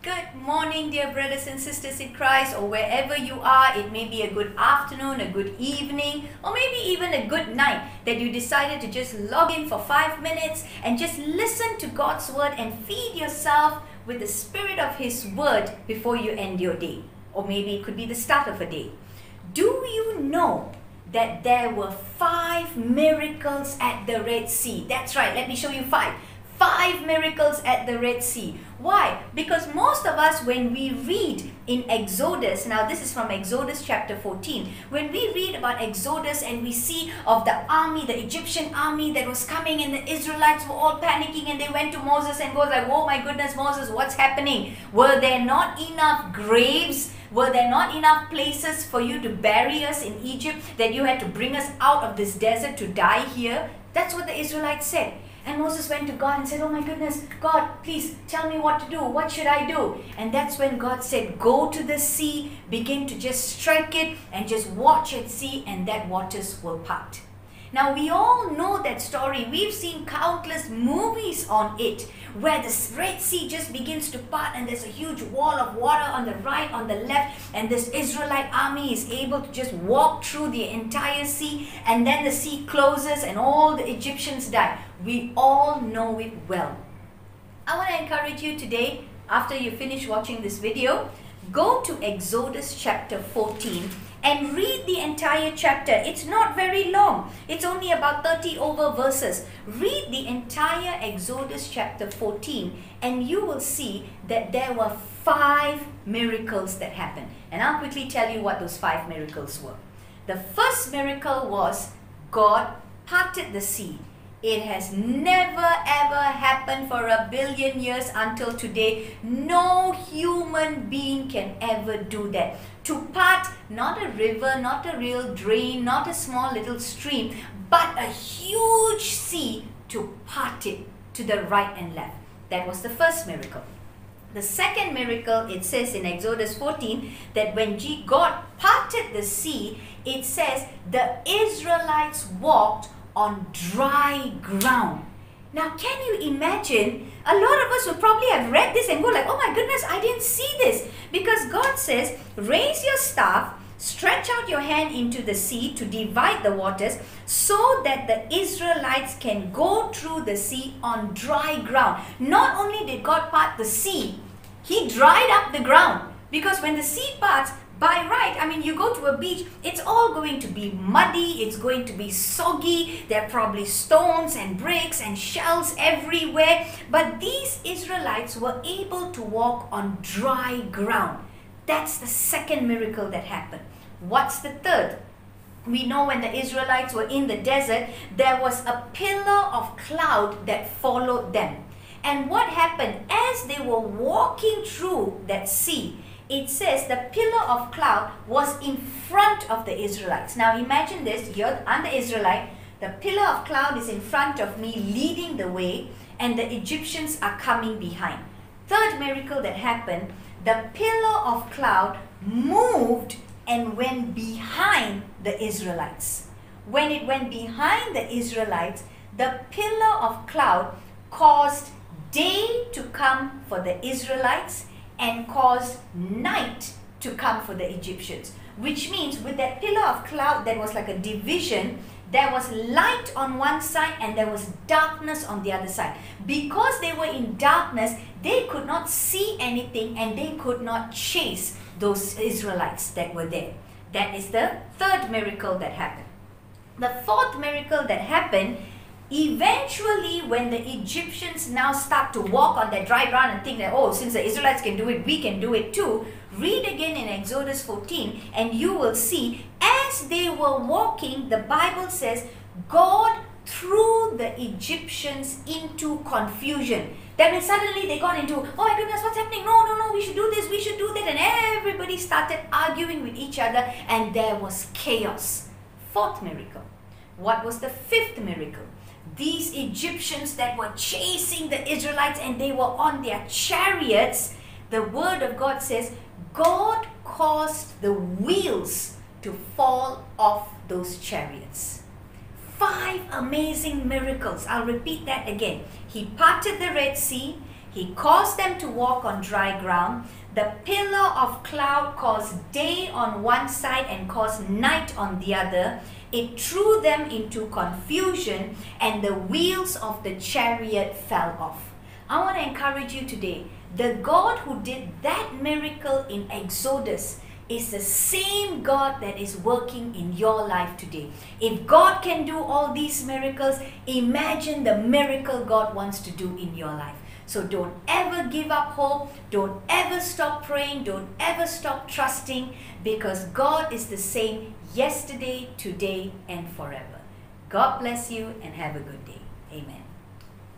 Good morning, dear brothers and sisters in Christ, or wherever you are. It may be a good afternoon, a good evening, or maybe even a good night that you decided to just log in for five minutes and just listen to God's word and feed yourself with the spirit of His word before you end your day. Or maybe it could be the start of a day. Do you know that there were five miracles at the Red Sea? That's right, let me show you five five miracles at the Red Sea. Why? Because most of us, when we read in Exodus, now this is from Exodus chapter 14, when we read about Exodus and we see of the army, the Egyptian army that was coming and the Israelites were all panicking and they went to Moses and goes like, oh my goodness, Moses, what's happening? Were there not enough graves? Were there not enough places for you to bury us in Egypt that you had to bring us out of this desert to die here? That's what the Israelites said. And Moses went to God and said, Oh my goodness, God, please tell me what to do. What should I do? And that's when God said, Go to the sea, begin to just strike it, and just watch it see, and that waters will part. Now, we all know that story. We've seen countless movies on it where the Red Sea just begins to part and there's a huge wall of water on the right, on the left, and this Israelite army is able to just walk through the entire sea, and then the sea closes and all the Egyptians die. We all know it well. I want to encourage you today, after you finish watching this video, go to Exodus chapter 14 and read the entire chapter. It's not very long. It's only about 30 over verses. Read the entire Exodus chapter 14 and you will see that there were five miracles that happened. And I'll quickly tell you what those five miracles were. The first miracle was God parted the sea. It has never ever happened for a billion years until today. No human being can ever do that. To part not a river, not a real drain, not a small little stream, but a huge sea to part it to the right and left. That was the first miracle. The second miracle, it says in Exodus 14 that when God parted the sea, it says the Israelites walked on dry ground. Now, can you imagine? A lot of us would probably have read this and go like, oh my goodness, I didn't see this. Because God says, raise your staff, stretch out your hand into the sea to divide the waters so that the Israelites can go through the sea on dry ground. Not only did God part the sea, He dried up the ground. Because when the sea parts, by right, I mean, you go to a beach, it's all going to be muddy, it's going to be soggy, there are probably stones and bricks and shells everywhere. But these Israelites were able to walk on dry ground. That's the second miracle that happened. What's the third? We know when the Israelites were in the desert, there was a pillar of cloud that followed them. And what happened as they were walking through that sea? It says the pillar of cloud was in front of the Israelites. Now imagine this, you're, I'm the Israelite, the pillar of cloud is in front of me leading the way and the Egyptians are coming behind. Third miracle that happened, the pillar of cloud moved and went behind the Israelites. When it went behind the Israelites, the pillar of cloud caused day to come for the Israelites and caused night to come for the Egyptians. Which means with that pillar of cloud there was like a division, there was light on one side and there was darkness on the other side. Because they were in darkness, they could not see anything and they could not chase those Israelites that were there. That is the third miracle that happened. The fourth miracle that happened Eventually, when the Egyptians now start to walk on that dry ground and think that, oh, since the Israelites can do it, we can do it too, read again in Exodus 14 and you will see as they were walking, the Bible says, God threw the Egyptians into confusion. That means suddenly they got into, oh my goodness, what's happening? No, no, no, we should do this, we should do that. And everybody started arguing with each other and there was chaos. Fourth miracle. What was the fifth miracle? These Egyptians that were chasing the Israelites and they were on their chariots, the word of God says, God caused the wheels to fall off those chariots. Five amazing miracles. I'll repeat that again. He parted the Red Sea. He caused them to walk on dry ground. The pillar of cloud caused day on one side and caused night on the other. It threw them into confusion, and the wheels of the chariot fell off. I want to encourage you today. The God who did that miracle in Exodus is the same God that is working in your life today. If God can do all these miracles, imagine the miracle God wants to do in your life. So don't ever give up hope. Don't ever stop praying. Don't ever stop trusting because God is the same yesterday, today, and forever. God bless you and have a good day. Amen.